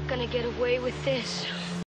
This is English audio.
not gonna get away with this.